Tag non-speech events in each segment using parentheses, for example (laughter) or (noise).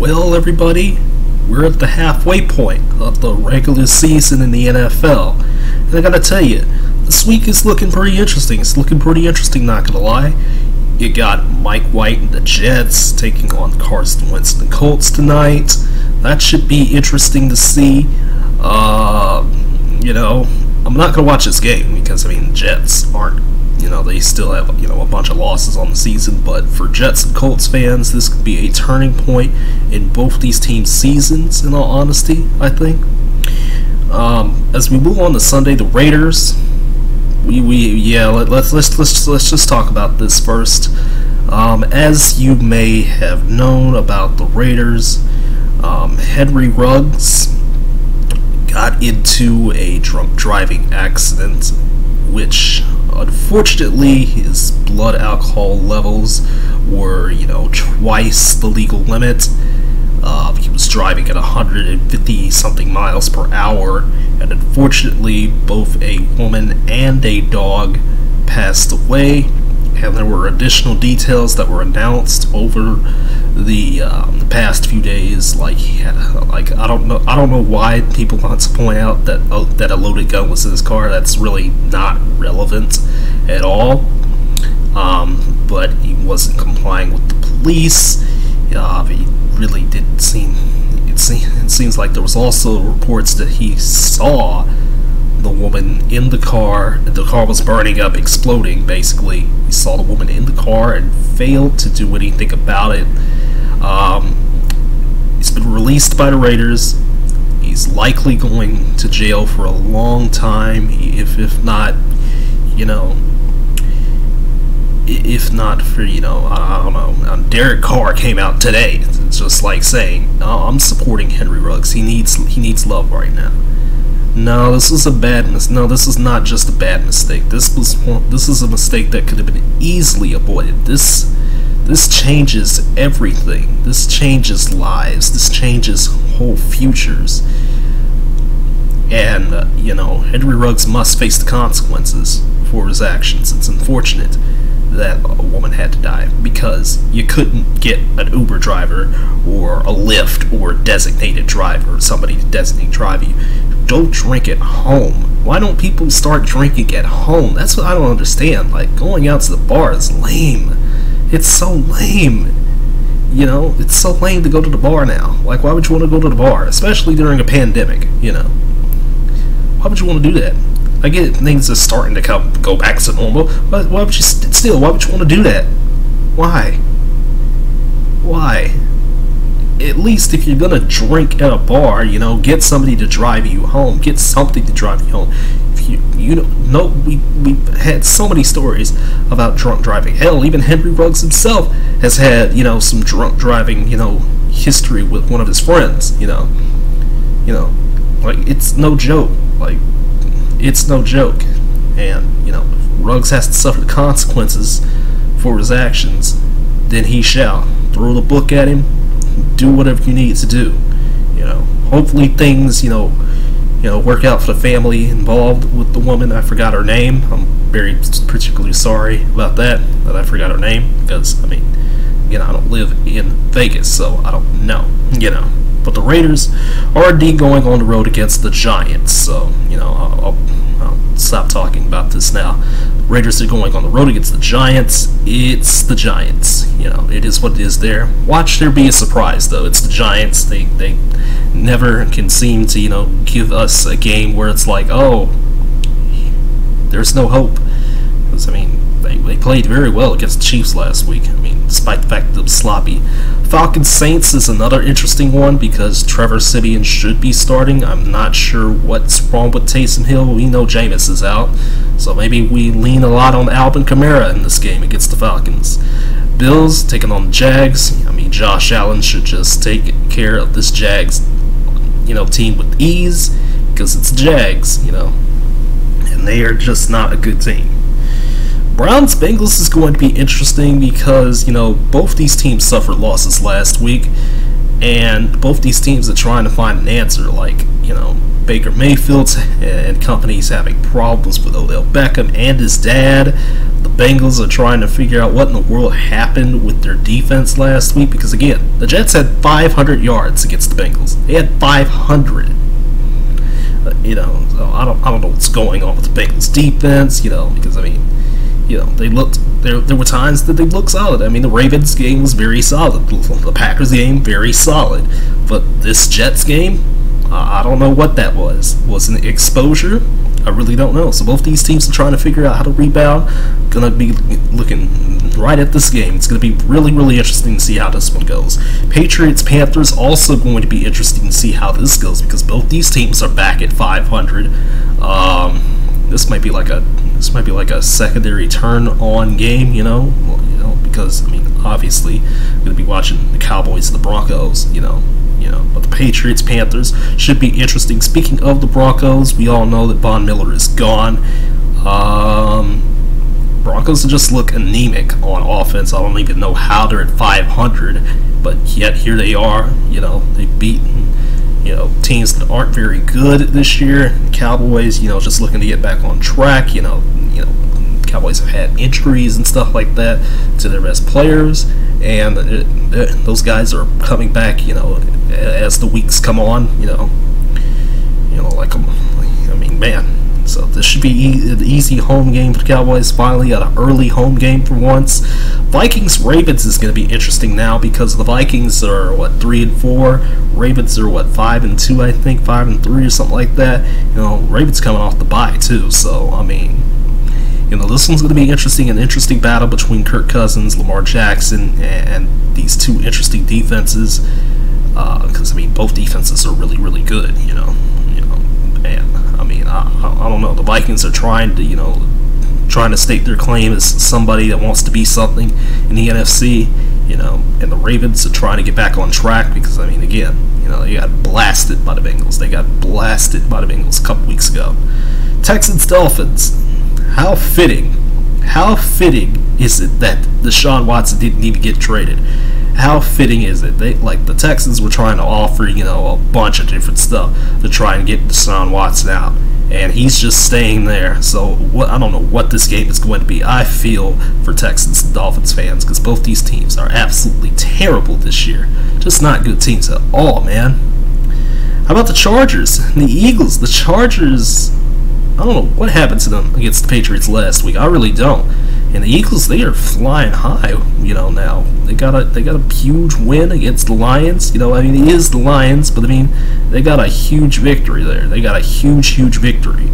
Well, everybody, we're at the halfway point of the regular season in the NFL. And I gotta tell you, this week is looking pretty interesting. It's looking pretty interesting, not gonna lie. You got Mike White and the Jets taking on Carson Wentz and the Colts tonight. That should be interesting to see. Uh, you know, I'm not gonna watch this game because I mean, Jets aren't you know, they still have, you know, a bunch of losses on the season, but for Jets and Colts fans, this could be a turning point in both these teams' seasons, in all honesty, I think. Um, as we move on to Sunday, the Raiders, we, we yeah, let, us let's, let's, let's just talk about this first. Um, as you may have known about the Raiders, um, Henry Ruggs got into a drunk driving accident, which Unfortunately, his blood alcohol levels were, you know, twice the legal limit. Uh, he was driving at 150 something miles per hour, and unfortunately, both a woman and a dog passed away. And there were additional details that were announced over the, um, the past few days. Like he had, like I don't know, I don't know why people want to point out that oh, that a loaded gun was in his car. That's really not relevant at all. Um, but he wasn't complying with the police. Uh, he really didn't seem. It, seem, it seems like there was also reports that he saw the woman in the car. The car was burning up, exploding. Basically, he saw the woman in the car and failed to do anything about it. Um, he's been released by the Raiders. He's likely going to jail for a long time, if if not, you know, if not for you know, I don't know. Um, Derek Carr came out today, it's just like saying, oh, "I'm supporting Henry Ruggs. He needs he needs love right now." No, this was a bad mis- No, this is not just a bad mistake. This was this is a mistake that could have been easily avoided. This this changes everything. This changes lives. This changes whole futures. And, uh, you know, Henry Ruggs must face the consequences for his actions. It's unfortunate that a woman had to die because you couldn't get an Uber driver or a Lyft or a designated driver, somebody to designate drive you. Don't drink at home. Why don't people start drinking at home? That's what I don't understand. Like, going out to the bar is lame. It's so lame. You know, it's so lame to go to the bar now. Like, why would you want to go to the bar, especially during a pandemic? You know, why would you want to do that? I get things are starting to come go back to normal, but why would you st still? Why would you want to do that? Why? Why? At least if you're gonna drink at a bar, you know, get somebody to drive you home. Get something to drive you home you you know we we had so many stories about drunk driving. Hell, even Henry Ruggs himself has had you know some drunk driving you know history with one of his friends. You know, you know, like it's no joke. Like it's no joke, and you know Ruggs has to suffer the consequences for his actions. Then he shall throw the book at him. Do whatever you need to do. You know, hopefully things you know you know, work out for the family involved with the woman. I forgot her name. I'm very particularly sorry about that, that I forgot her name, because, I mean, you know, I don't live in Vegas, so I don't know, you know. But the Raiders are indeed going on the road against the Giants, so, you know, I'll, I'll, I'll stop talking about this now. Raiders are going on the road against the Giants. It's the Giants. You know, it is what it is there. Watch there be a surprise, though. It's the Giants. They, they never can seem to, you know, give us a game where it's like, oh, there's no hope. Because, I mean, they, they played very well against the Chiefs last week. I mean, despite the fact that it was sloppy. Falcons Saints is another interesting one because Trevor Siemian should be starting. I'm not sure what's wrong with Taysom Hill. We know Jameis is out. So maybe we lean a lot on Alvin Kamara in this game against the Falcons. Bills taking on the Jags. I mean, Josh Allen should just take care of this Jags you know, team with ease because it's Jags, you know, and they are just not a good team. Browns Bengals is going to be interesting because, you know, both these teams suffered losses last week, and both these teams are trying to find an answer. Like, you know, Baker Mayfield and companies having problems with Odell Beckham and his dad. The Bengals are trying to figure out what in the world happened with their defense last week because, again, the Jets had 500 yards against the Bengals. They had 500. Uh, you know, so I don't, I don't know what's going on with the Bengals defense. You know, because I mean, you know, they looked there. There were times that they looked solid. I mean, the Ravens game was very solid. The Packers game very solid, but this Jets game, I don't know what that was. Was an exposure? I really don't know. So both these teams are trying to figure out how to rebound. Gonna be looking right at this game. It's gonna be really, really interesting to see how this one goes. Patriots Panthers also going to be interesting to see how this goes because both these teams are back at 500. Um, this might be like a this might be like a secondary turn on game, you know, well, you know, because I mean, obviously, I'm gonna be watching the Cowboys the Broncos, you know, you know, but the Patriots Panthers should be interesting. Speaking of the Broncos, we all know that Von Miller is gone. Um, Broncos just look anemic on offense. I don't even know how they're at 500, but yet here they are. You know, they've beaten you know, teams that aren't very good this year. Cowboys, you know, just looking to get back on track. You know, you know, Cowboys have had injuries and stuff like that to their best players, and it, it, those guys are coming back. You know, as the weeks come on. You know, you know, like I mean, man, so this should be an easy home game for the Cowboys. Finally, an early home game for once. Vikings Ravens is going to be interesting now because the Vikings are what three and four. Ravens are what five and two, I think, five and three or something like that. You know, Ravens coming off the bye too. So I mean, you know, this one's going to be interesting. An interesting battle between Kirk Cousins, Lamar Jackson, and these two interesting defenses. Because uh, I mean, both defenses are really, really good. You know, you know, and mean, I, I, I don't know. The Vikings are trying to, you know, trying to state their claim as somebody that wants to be something in the NFC, you know, and the Ravens are trying to get back on track because, I mean, again, you know, they got blasted by the Bengals. They got blasted by the Bengals a couple weeks ago. Texans Dolphins. How fitting, how fitting is it that Deshaun Watson didn't even get traded? How fitting is it? They like the Texans were trying to offer you know a bunch of different stuff to try and get Deshaun Watson out, and he's just staying there. So what I don't know what this game is going to be. I feel for Texans and Dolphins fans because both these teams are absolutely terrible this year. Just not good teams at all, man. How about the Chargers and the Eagles? The Chargers. I don't know what happened to them against the Patriots last week. I really don't. And the Eagles, they are flying high, you know. Now they got a they got a huge win against the Lions. You know, I mean, it is the Lions, but I mean, they got a huge victory there. They got a huge, huge victory.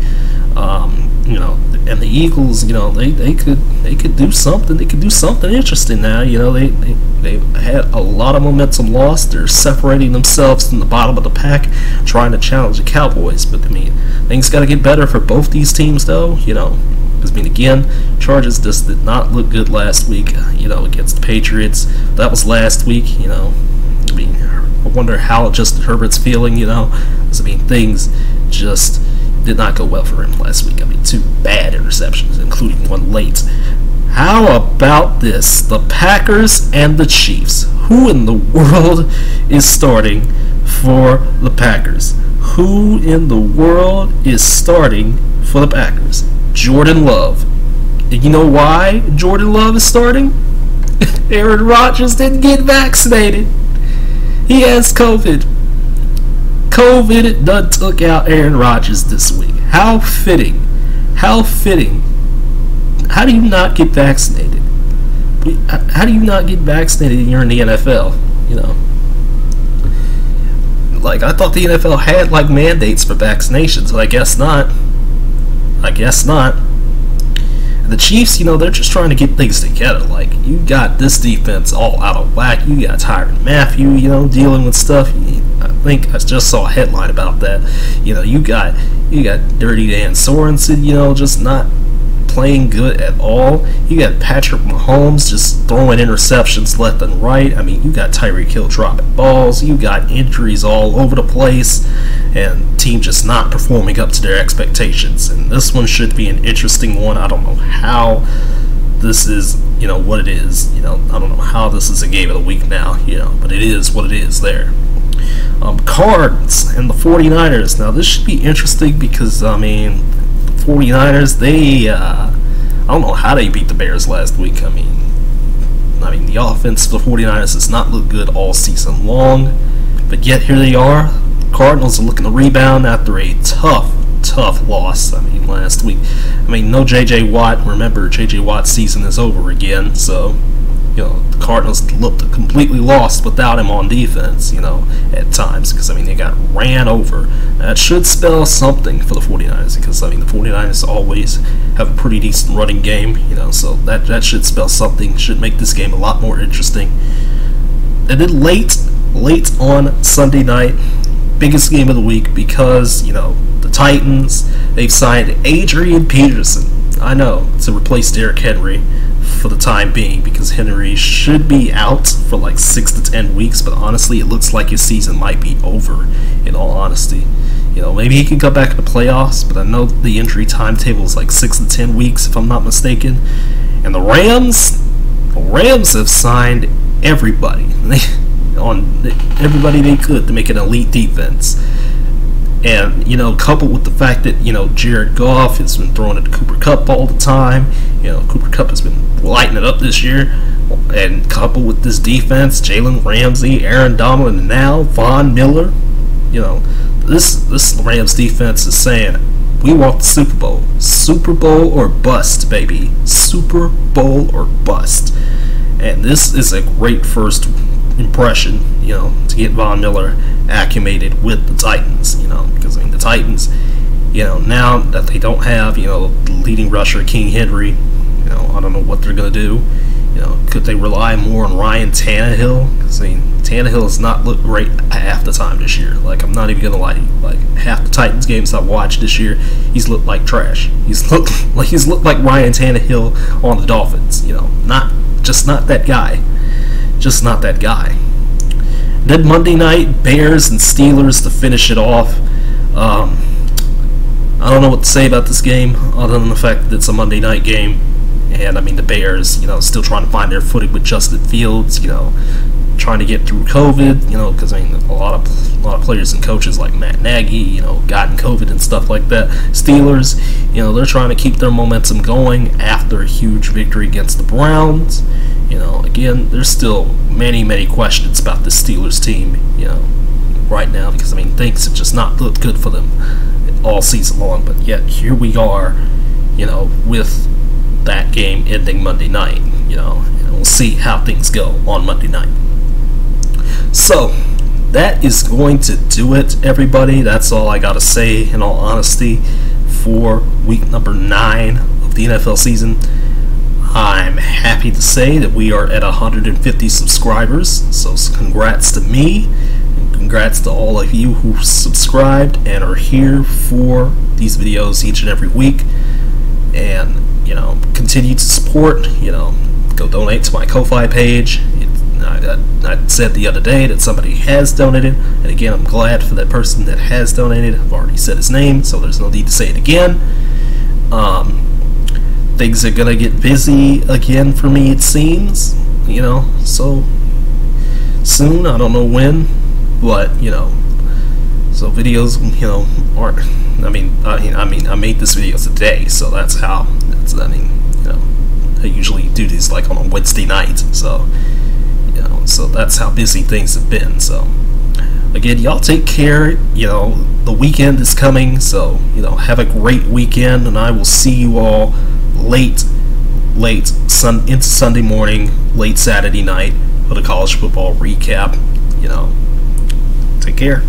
Um, you know, and the Eagles, you know, they, they could they could do something. They could do something interesting now. You know, they they they've had a lot of momentum lost. They're separating themselves from the bottom of the pack, trying to challenge the Cowboys. But I mean, things got to get better for both these teams, though. You know, I mean, again, Chargers just did not look good last week, uh, you know, against the Patriots. That was last week, you know. I mean, I wonder how Justin Herbert's feeling, you know. I mean, things just did not go well for him last week. I mean, two bad interceptions, including one late. How about this? The Packers and the Chiefs. Who in the (laughs) world is starting for the Packers? Who in the world is starting for the Packers? Jordan Love. You know why Jordan Love is starting? (laughs) Aaron Rodgers didn't get vaccinated. He has COVID. COVID done took out Aaron Rodgers this week. How fitting. How fitting. How do you not get vaccinated? How do you not get vaccinated and you're in the NFL? You know? Like, I thought the NFL had, like, mandates for vaccinations, but I guess not. I guess not. The Chiefs, you know, they're just trying to get things together. Like, you got this defense all out of whack. You got Tyrann Mathieu, you know, dealing with stuff. I think I just saw a headline about that. You know, you got you got Dirty Dan Sorensen, you know, just not playing good at all. You got Patrick Mahomes just throwing interceptions left and right. I mean, you got Tyreek Hill dropping balls. You got injuries all over the place, and team just not performing up to their expectations. And this one should be an interesting one. I don't know how this is, you know, what it is. You know, I don't know how this is a game of the week now. You know, but it is what it is there. Um, Cards and the 49ers. Now, this should be interesting because, I mean, 49ers, they, uh, I don't know how they beat the Bears last week. I mean, I mean, the offense for the 49ers has not looked good all season long, but yet here they are. Cardinals are looking to rebound after a tough, tough loss. I mean, last week. I mean, no J.J. Watt. Remember, J.J. Watt's season is over again, so you know, the Cardinals looked completely lost without him on defense, you know, at times, because, I mean, they got ran over. That should spell something for the 49ers, because, I mean, the 49ers always have a pretty decent running game, you know, so that, that should spell something, should make this game a lot more interesting. And then late, late on Sunday night, biggest game of the week, because, you know, the Titans, they've signed Adrian Peterson, I know, to replace Derrick Henry for the time being because Henry should be out for like six to ten weeks, but honestly, it looks like his season might be over. In all honesty, you know, maybe he can come back in the playoffs, but I know the injury timetable is like six to ten weeks, if I'm not mistaken. And the Rams, the Rams have signed everybody (laughs) on everybody they could to make an elite defense. And, you know, coupled with the fact that, you know, Jared Goff has been throwing at Cooper Kupp all the time, you know, Cooper Kupp has been lighting it up this year. And coupled with this defense, Jalen Ramsey, Aaron Donald, and now Von Miller, you know, this this Rams defense is saying, we want the Super Bowl. Super Bowl or bust, baby. Super Bowl or bust. And this is a great first impression, you know, to get Von Miller acclimated with the Titans, you know, because I mean the Titans, you know, now that they don't have, you know, leading rusher King Henry, you know, I don't know what they're gonna do. You know, could they rely more on Ryan Tannehill? Because I mean, Tannehill has not looked great half the time this year. Like I'm not even gonna lie to you. Like half the Titans games I've watched this year, he's looked like trash. He's looked (laughs) like he's looked like Ryan Tannehill on the Dolphins. You know, not just not that guy. Just not that guy. Then Monday night, Bears and Steelers to finish it off. Um, I don't know what to say about this game, other than the fact that it's a Monday night game. And I mean, the Bears, you know, still trying to find their footing with Justin Fields, you know, trying to get through COVID, you know, because I mean, a lot of a lot of players and coaches like Matt Nagy, you know, gotten COVID and stuff like that. Steelers, you know, they're trying to keep their momentum going after a huge victory against the Browns. You know, again, there's still many, many questions about the Steelers team, you know, right now because, I mean, things have just not looked good for them all season long. But yet, here we are, you know, with that game ending Monday night, you know, and we'll see how things go on Monday night. So, that is going to do it, everybody. That's all I got to say, in all honesty, for week number nine of the NFL season. I'm happy to say that we are at 150 subscribers, so congrats to me, congrats to all of you who subscribed and are here for these videos each and every week. And, you know, continue to support, you know, go donate to my Ko-Fi page. It, I, I, I, said the other day that somebody has donated, and again, I'm glad for that person that has donated. I've already said his name, so there's no need to say it again. Um, things are gonna get busy again for me it seems you know so soon i don't know when but you know so videos you know aren't i mean i mean i mean i made this video today so that's how that's i mean you know i usually do these like on a wednesday night so you know so that's how busy things have been so again y'all take care you know the weekend is coming so you know have a great weekend and i will see you all late, late sun into Sunday morning, late Saturday night for the college football recap. You know, take care.